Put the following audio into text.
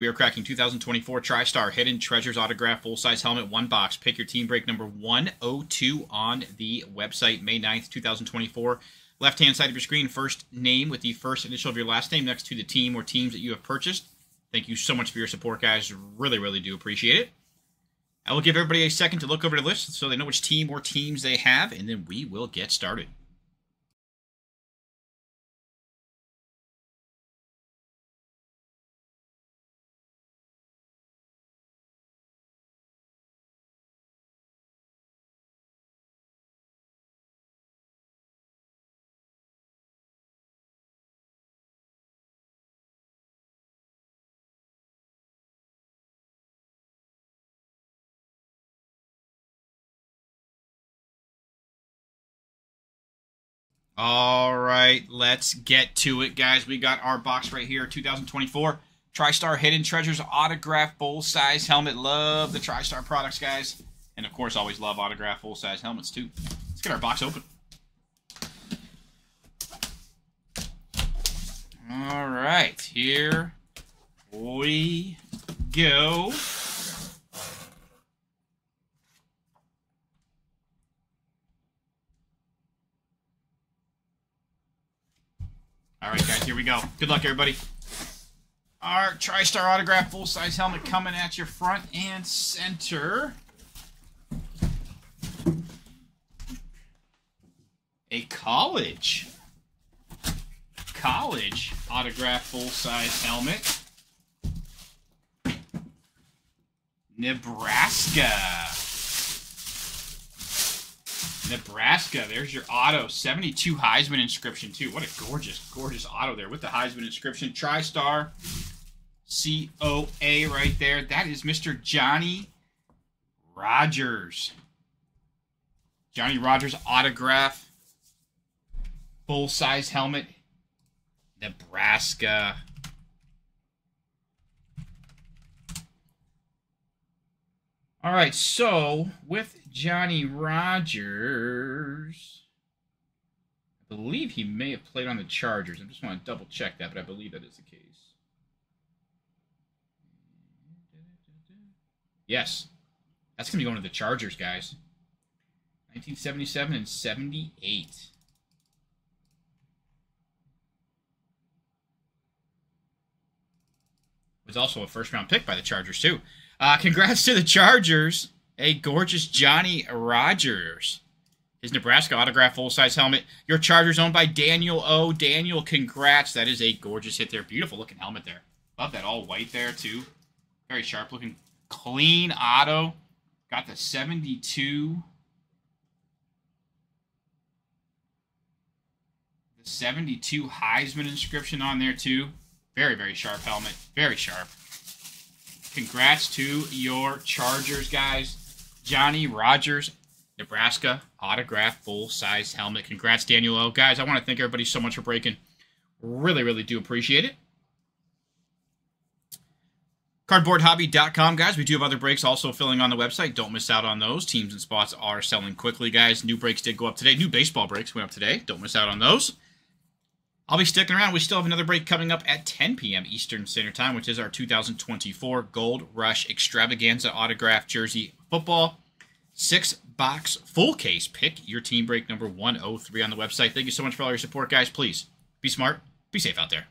We are cracking 2024 TriStar Hidden Treasures Autograph Full Size Helmet, one box. Pick your team break number 102 on the website, May 9th, 2024. Left hand side of your screen, first name with the first initial of your last name next to the team or teams that you have purchased. Thank you so much for your support, guys. Really, really do appreciate it. I will give everybody a second to look over the list so they know which team or teams they have, and then we will get started. All right, let's get to it, guys. We got our box right here, 2024 TriStar Hidden Treasures Autograph Full Size Helmet. Love the TriStar products, guys. And of course, always love autograph full size helmets, too. Let's get our box open. All right, here we go. All right, guys, here we go. Good luck, everybody. Our TriStar Autograph full-size helmet coming at your front and center. A college. College autograph full-size helmet. Nebraska. Nebraska. There's your auto. 72 Heisman inscription, too. What a gorgeous, gorgeous auto there with the Heisman inscription. TriStar COA right there. That is Mr. Johnny Rodgers. Johnny Rodgers autograph. Full size helmet. Nebraska. All right, so with Johnny Rodgers, I believe he may have played on the Chargers. I just want to double check that, but I believe that is the case. Yes. That's going to be going to the Chargers, guys. 1977 and 78. Was also a first round pick by the Chargers, too. Uh, congrats to the Chargers a gorgeous Johnny Rodgers. His Nebraska autograph full size helmet. Your Chargers owned by Daniel O. Daniel, congrats. That is a gorgeous hit there. Beautiful looking helmet there. Love that all white there, too. Very sharp looking. Clean auto. Got the 72. The 72 Heisman inscription on there, too. Very, very sharp helmet. Very sharp. Congrats to your Chargers, guys. Johnny Rodgers, Nebraska, autograph, full size helmet. Congrats, Daniel O. Guys, I want to thank everybody so much for breaking. Really, really do appreciate it. Cardboardhobby.com, guys. We do have other breaks also filling on the website. Don't miss out on those. Teams and spots are selling quickly, guys. New breaks did go up today. New baseball breaks went up today. Don't miss out on those. I'll be sticking around. We still have another break coming up at 10 p.m. Eastern Standard Time, which is our 2024 Gold Rush Extravaganza Autograph Jersey Football. Six box full case. Pick your team break number 103 on the website. Thank you so much for all your support, guys. Please be smart, be safe out there.